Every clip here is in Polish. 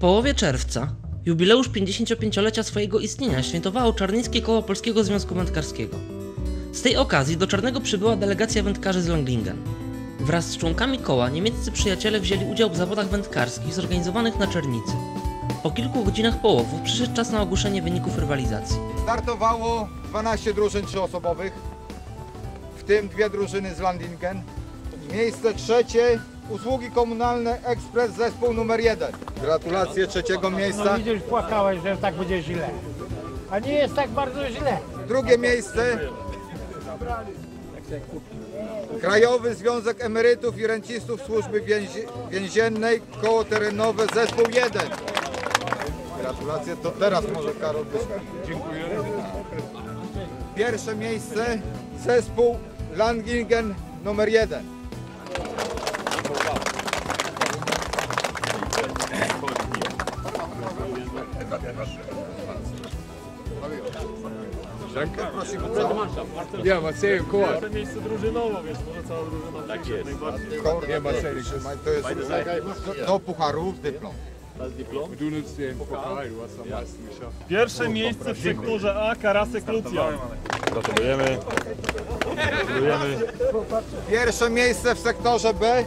połowie czerwca jubileusz 55-lecia swojego istnienia świętowało Czarnyńskie Koło Polskiego Związku Wędkarskiego. Z tej okazji do Czarnego przybyła delegacja wędkarzy z Longlingen. Wraz z członkami koła niemieccy przyjaciele wzięli udział w zawodach wędkarskich zorganizowanych na Czernicy. Po kilku godzinach połowów przyszedł czas na ogłoszenie wyników rywalizacji. Startowało 12 drużyn trzyosobowych, w tym dwie drużyny z Landingen. Miejsce trzecie, usługi komunalne Ekspres zespół numer jeden. Gratulacje trzeciego No miejsca. widzisz, płakałeś, że tak będzie źle. A nie jest tak bardzo źle. Drugie miejsce. Krajowy Związek Emerytów i Rencistów Służby Więzi Więziennej, koło terenowe, zespół 1. Gratulacje, to teraz może Karol byś. Dziękuję. Pierwsze miejsce, zespół Landingen numer 1. Ja, Marcel, kort. miejsce drużynowo, więc może cała drużyna tak jest. najbardziej. Nie, trzymaj, to jest do, pucharów dyplom. Du nutzt den Pokal, du hast am meisten geschafft. Pierwsze miejsce w sektorze A, Karasek Lucjan. Gratulujemy. Gratulujemy. Pierwsze miejsce w sektorze B,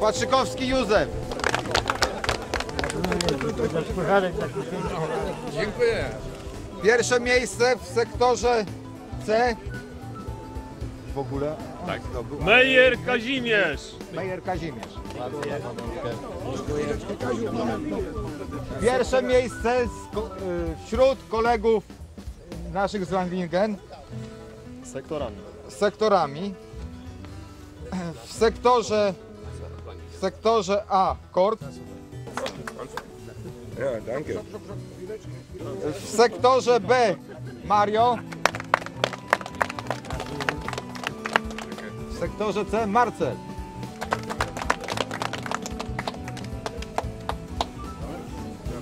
Patrzykowski Józef. Dziękuję. Pierwsze miejsce w sektorze C. W ogóle? Tak. Mejer Kazimierz. Mejer Kazimierz. Pierwsze miejsce z, ko- y, wśród kolegów naszych z Landingen Sektorami. z sektorami. W sektorze w sektorze A kort, Danke. w sektorze B Mario. W sektorze C Marcel.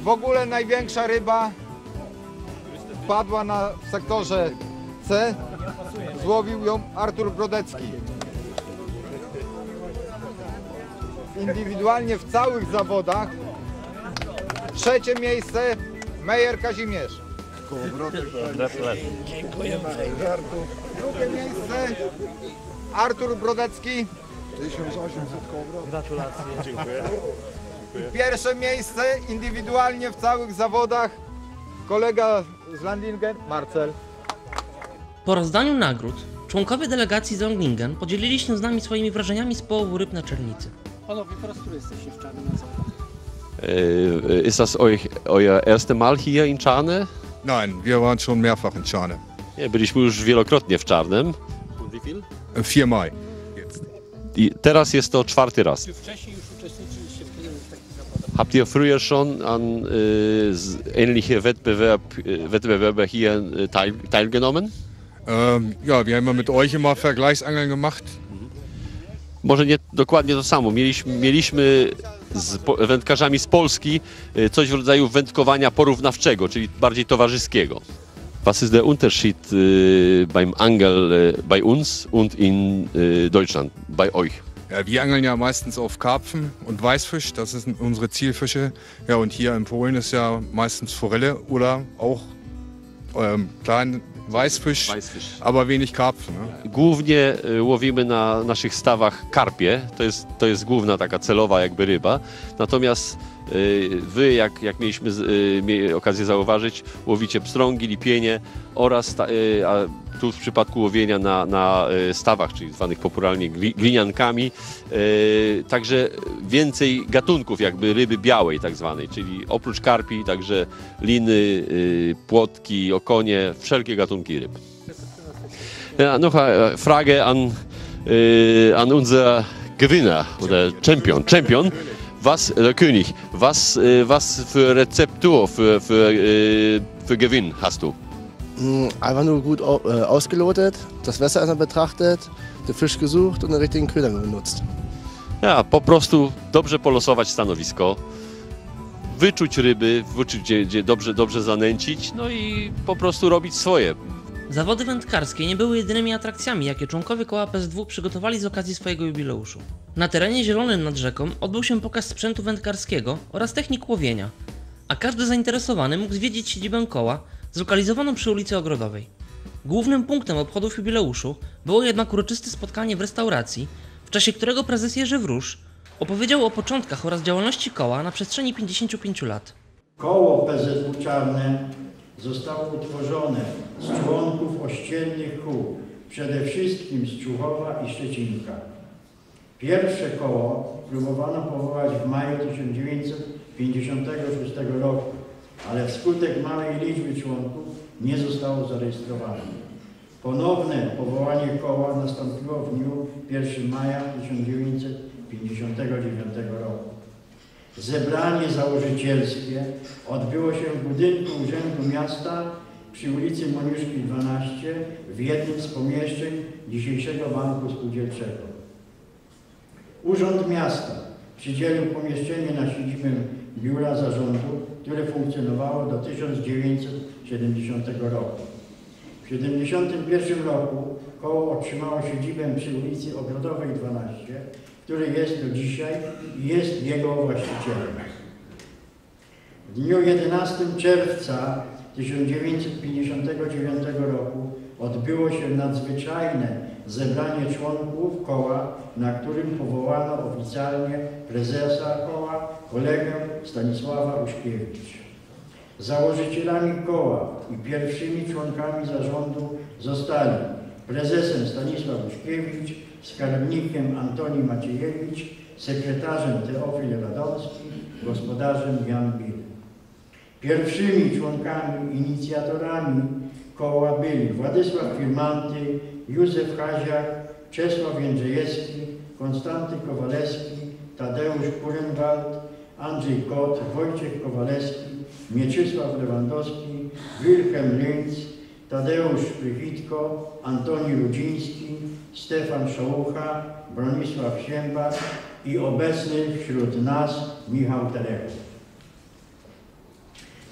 W ogóle największa ryba padła na w sektorze C. Złowił ją Artur Brodecki. Indywidualnie w całych zawodach trzecie miejsce Mejer Kazimierz. Drugie miejsce Artur Brodecki. 1800 Gratulacje. Dziękuję. Pierwsze miejsce indywidualnie w całych zawodach kolega z Landingen, Marcel. Po rozdaniu nagród członkowie delegacji z Longlingen podzielili się z nami swoimi wrażeniami z połowu ryb na Czernicy. Panowie, po raz który jesteście w Czarnym na zawodach? Äh, ist das euch euer erste Mal hier in Czarne? Nein, wir waren schon mehrfach in Czarne. Nie, byliśmy już wielokrotnie w Czarnem. Äh, Viermal. I teraz jest to czwarty raz. Habt ihr früher schon an äh, ähnliche Wettbewerb, äh, Wettbewerbe hier äh, teil, teilgenommen? Ähm, ja, wir haben ja mit euch immer Vergleichsangeln gemacht. Może nie dokładnie to samo. Mieliśmy, mieliśmy z wędkarzami z Polski y, coś w rodzaju wędkowania porównawczego, czyli bardziej towarzyskiego. Was ist der Unterschied äh, beim Angel äh, bei uns und in Deutschland, bei euch? Ja, wir angeln ja meistens auf Karpfen und Weißfisch, das sind unsere Zielfische. Ja, und hier in Polen ist ja meistens Forelle oder auch ähm, kleinen Weißfisch, Weißfisch. aber wenig Karpfen. Ne? Głównie y, łowimy na naszych stawach karpie, to jest, to jest główna taka celowa jakby ryba. Natomiast wy, jak, jak mieliśmy y, okazję zauważyć, łowicie pstrągi, lipienie oraz y, a tu w przypadku łowienia na, na y, stawach, czyli zwanych popularnie gli- gliniankami, y, także więcej gatunków jakby ryby białej tak zwanej, czyli oprócz karpi także liny, y, płotki, okonie, wszelkie gatunki ryb. Ja, noch eine Frage an, an unser Gewinner oder Champion. Champion, was, der König, was, äh, was für Rezeptur für, für, äh, für Gewinn hast du? Mm, Einfach nur gut äh, ausgelotet, das Wasser erstmal betrachtet, den Fisch gesucht und den richtigen Köder benutzt. Ja, po prostu dobrze polosować stanowisko, wyczuć ryby, wyczuć gdzie, gdzie dobrze, dobrze zanęcić, no i po prostu robić swoje. Zawody wędkarskie nie były jedynymi atrakcjami, jakie członkowie koła PS2 przygotowali z okazji swojego jubileuszu. Na terenie zielonym nad rzeką odbył się pokaz sprzętu wędkarskiego oraz technik łowienia, a każdy zainteresowany mógł zwiedzić siedzibę koła zlokalizowaną przy ulicy Ogrodowej. Głównym punktem obchodów jubileuszu było jednak uroczyste spotkanie w restauracji, w czasie którego prezes Jerzy Wróż opowiedział o początkach oraz działalności koła na przestrzeni 55 lat. Koło PZW Czarne zostało utworzone z członków ościennych kół, przede wszystkim z Czuchowa i Szczecinka. Pierwsze koło próbowano powołać w maju 1956 roku, ale wskutek małej liczby członków nie zostało zarejestrowane. Ponowne powołanie koła nastąpiło w dniu 1 maja 1959 roku. Zebranie założycielskie odbyło się w budynku Urzędu Miasta przy ulicy Moniuszki 12 w jednym z pomieszczeń dzisiejszego Banku Spółdzielczego. Urząd Miasta przydzielił pomieszczenie na siedzibę Biura Zarządu, które funkcjonowało do 1970 roku. W 1971 roku koło otrzymało siedzibę przy ulicy Ogrodowej 12, który jest do dzisiaj i jest jego właścicielem. W dniu 11 czerwca 1959 roku odbyło się nadzwyczajne zebranie członków koła, na którym powołano oficjalnie prezesa koła, kolegę Stanisława Uśpiewicz. Założycielami koła i pierwszymi członkami zarządu zostali prezesem Stanisław Uśpiewicz, skarbnikiem Antoni Maciejewicz, sekretarzem Teofil Radomski, gospodarzem Jan Bil. Pierwszymi członkami, inicjatorami koła byli Władysław Firmanty, Józef Haziak, Czesław Jędrzejewski, Konstanty Kowalewski, Tadeusz Kurenwald, Andrzej Kot, Wojciech Kowalewski, Mieczysław Lewandowski, Wilhelm Linz, Tadeusz Prychitko, Antoni Rudziński, Stefan Szołucha, Bronisław Siembak i obecny wśród nas Michał Terechow.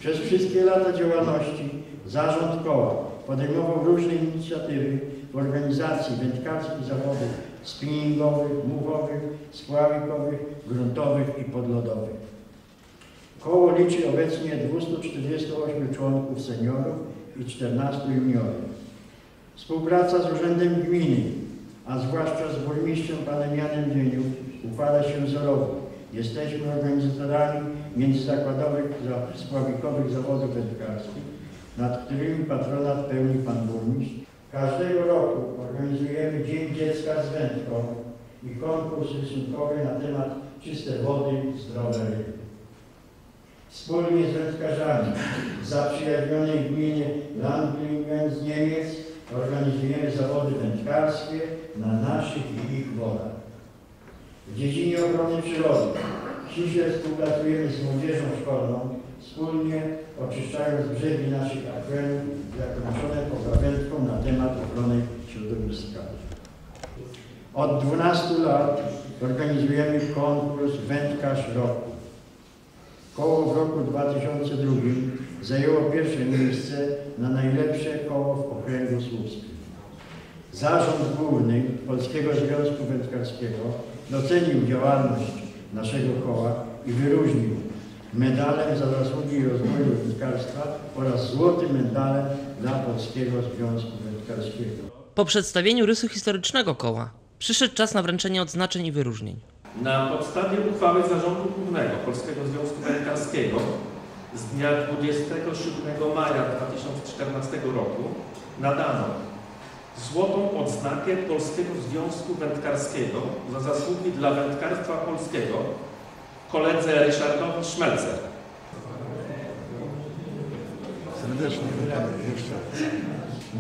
Przez wszystkie lata działalności zarząd koła podejmował różne inicjatywy w organizacji wędkarskich zawodów spinningowych, muwowych, spławikowych, gruntowych i podlodowych. Koło liczy obecnie 248 członków seniorów i 14 juniorów. Współpraca z Urzędem Gminy, a zwłaszcza z burmistrzem panem Janem Dyniu, układa się wzorowo. Jesteśmy organizatorami międzyzakładowych za- spławikowych zawodów wędkarskich, nad którymi patronat pełni pan burmistrz. Każdego roku organizujemy Dzień Dziecka z Wędką i konkurs rysunkowy na temat czyste wody, zdrowe ryby. Wspólnie z wędkarzami zaprzyjaźnionej gminy Landlingen z Niemiec organizujemy zawody wędkarskie na naszych i ich wodach. W dziedzinie ochrony przyrody ściśle współpracujemy z młodzieżą szkolną, wspólnie oczyszczając brzegi naszych akwenów zakończone pogawędką na temat ochrony środowiska. Od 12 lat organizujemy konkurs Wędkarz Roku. Koło w roku 2002 zajęło pierwsze miejsce na najlepsze koło w okręgu słupskim. Zarząd Główny Polskiego Związku Wędkarskiego docenił działalność naszego koła i wyróżnił medalem za zasługi rozwoju wędkarstwa oraz złotym medalem dla Polskiego Związku Wędkarskiego. Po przedstawieniu rysu historycznego koła przyszedł czas na wręczenie odznaczeń i wyróżnień. Na podstawie uchwały Zarządu Głównego Polskiego Związku Wędkarskiego z dnia 27 maja 2014 roku nadano złotą odznakę Polskiego Związku Wędkarskiego za zasługi dla wędkarstwa polskiego koledze Ryszardowi Szmelcer.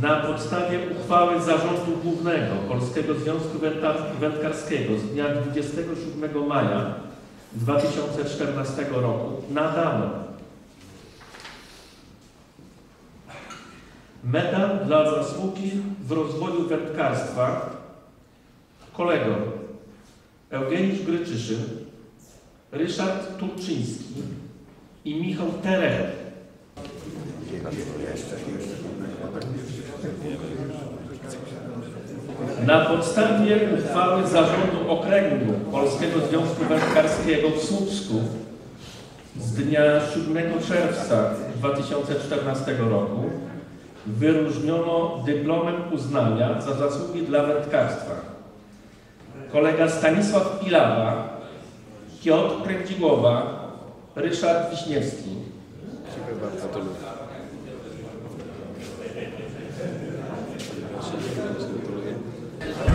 Na podstawie uchwały Zarządu Głównego Polskiego Związku Wędka- Wędkarskiego z dnia 27 maja 2014 roku nadano medal dla zasługi w rozwoju wędkarstwa kolegom Eugeniusz Gryczyszyn, Ryszard Turczyński i Michał Terech. Na podstawie uchwały Zarządu Okręgu Polskiego Związku Wędkarskiego w Słupsku z dnia 7 czerwca 2014 roku wyróżniono dyplomem uznania za zasługi dla wędkarstwa kolega Stanisław Pilawa, Piotr Prędzigłowa, Ryszard Wiśniewski.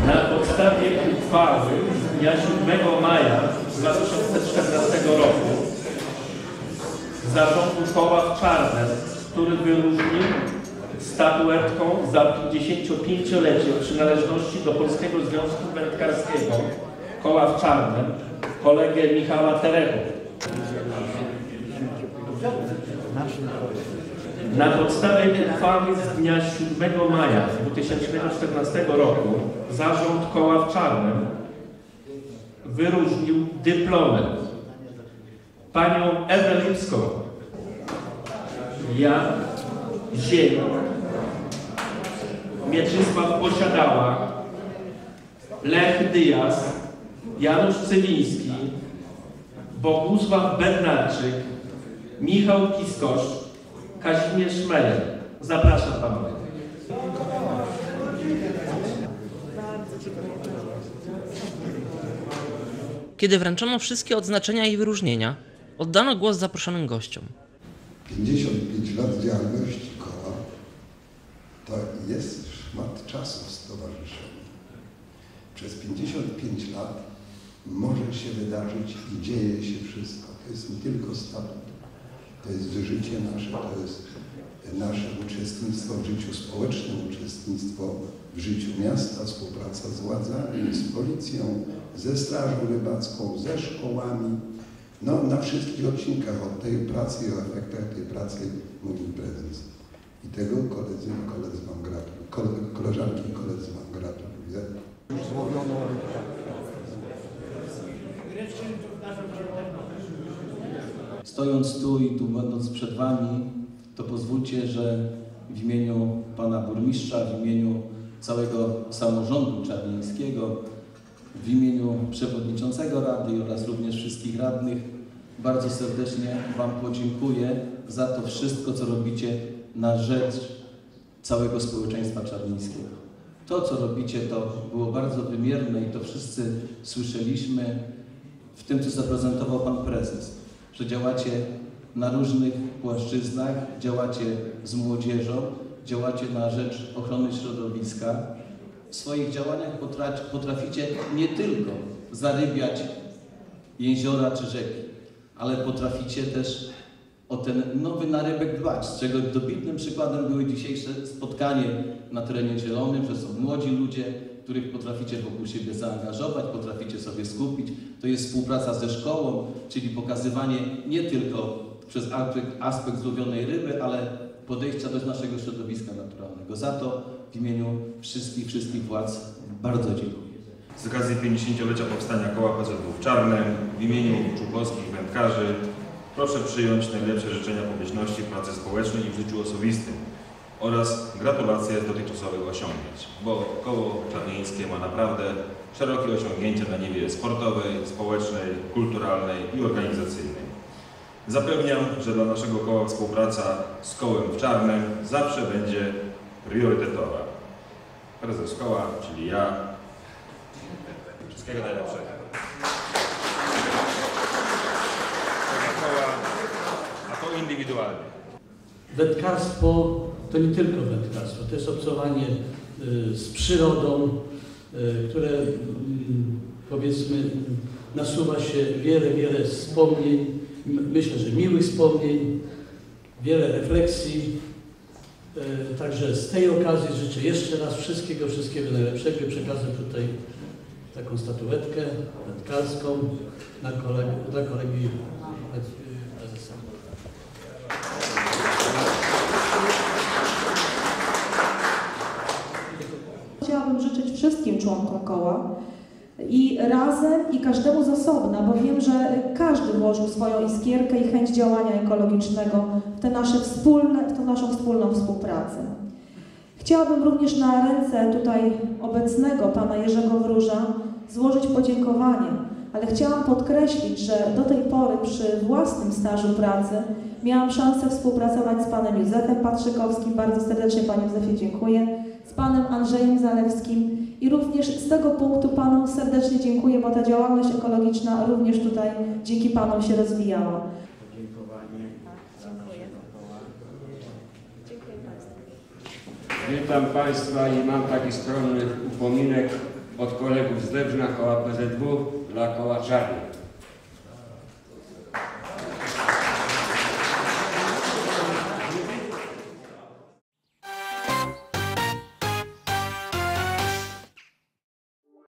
Na podstawie uchwały z dnia 7 maja 2014 roku zarządu koła w Czarnem, który wyróżnił statuetką za 55-lecie przynależności do Polskiego Związku Wędkarskiego. Koła w Czarnem kolegę Michała Terego. Na podstawie uchwały z dnia 7 maja 2014 roku zarząd koła w Czarnem wyróżnił dyplomem panią Ewę Lipską, Jan Zień, Mieczysław Posiadała, Lech Dyjas, Janusz Cywiński, Bogusław Bernarczyk, Michał Kiskosz, Kazimierz Mejer. Zapraszam panowie. Kiedy wręczono wszystkie odznaczenia i wyróżnienia, oddano głos zaproszonym gościom. 55 lat działalności koła to jest szmat czasu w stowarzyszeniu. Przez 55 lat może się wydarzyć i dzieje się wszystko. To jest nie tylko statut, to jest życie nasze, to jest nasze uczestnictwo w życiu społecznym, uczestnictwo w życiu miasta, współpraca z władzami, z policją, ze strażą rybacką, ze szkołami. No, na wszystkich odcinkach od tej pracy i o efektach tej pracy mówił prezes. I tego koledzy i koledzy. Kole, koleżanki i koledzy wam gratuluję. Już złowiono Stojąc tu i tu będąc przed Wami, to pozwólcie, że w imieniu Pana Burmistrza, w imieniu całego samorządu czarnieńskiego, w imieniu Przewodniczącego Rady oraz również wszystkich radnych bardzo serdecznie Wam podziękuję za to wszystko, co robicie na rzecz całego społeczeństwa czarnieńskiego. To, co robicie, to było bardzo wymierne i to wszyscy słyszeliśmy w tym, co zaprezentował Pan Prezes, że działacie na różnych płaszczyznach, działacie z młodzieżą, działacie na rzecz ochrony środowiska. W swoich działaniach potra- potraficie nie tylko zarybiać jeziora czy rzeki, ale potraficie też o ten nowy narybek dbać, z czego dobitnym przykładem były dzisiejsze spotkanie na terenie zielonym, że są młodzi ludzie, których potraficie wokół siebie zaangażować, potraficie sobie skupić. To jest współpraca ze szkołą, czyli pokazywanie nie tylko przez aspekt, złowionej ryby, ale podejścia do naszego środowiska naturalnego. Za to w imieniu wszystkich, wszystkich władz bardzo dziękuję. Z okazji 50-lecia powstania koła PZW w Czarnem w imieniu członkowskich wędkarzy proszę przyjąć najlepsze życzenia pomyślności w pracy społecznej i w życiu osobistym oraz gratulacje z dotychczasowych osiągnięć, bo koło czarnieńskie ma naprawdę szerokie osiągnięcia na niwie sportowej, społecznej, kulturalnej i organizacyjnej. Zapewniam, że dla naszego koła współpraca z kołem w Czarnem zawsze będzie priorytetowa. Prezes koła, czyli ja. Wszystkiego najlepszego. Koła, a to indywidualnie. Wędkarstwo to nie tylko wędkarstwo, to jest obcowanie y, z przyrodą, y, które mm, powiedzmy nasuwa się wiele, wiele wspomnień, myślę, że miłych wspomnień, wiele refleksji. Y, Także z tej okazji życzę jeszcze raz wszystkiego, wszystkiego najlepszego i przekażę tutaj taką statuetkę wędkarską na koleg dla kolegi prezesa. Chciałabym życzyć wszystkim członkom koła i razem i każdemu z osobna, bo wiem, że każdy włożył swoją iskierkę i chęć działania ekologicznego w te nasze wspólne, w tę naszą wspólną współpracę. Chciałabym również na ręce tutaj obecnego pana Jerzego Wróża złożyć podziękowanie, ale chciałam podkreślić, że do tej pory przy własnym stażu pracy miałam szansę współpracować z panem Józefem Patrzykowskim, bardzo serdecznie panie Józefie dziękuję, z panem Andrzejem Zalewskim i również z tego punktu panu serdecznie dziękuję, bo ta działalność ekologiczna również tutaj dzięki panom się rozwijała. Witam Państwa i mam taki skromny upominek od kolegów z Dębna koła PZW dla koła Czarnych.